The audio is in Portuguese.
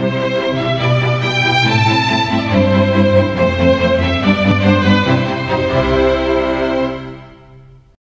Música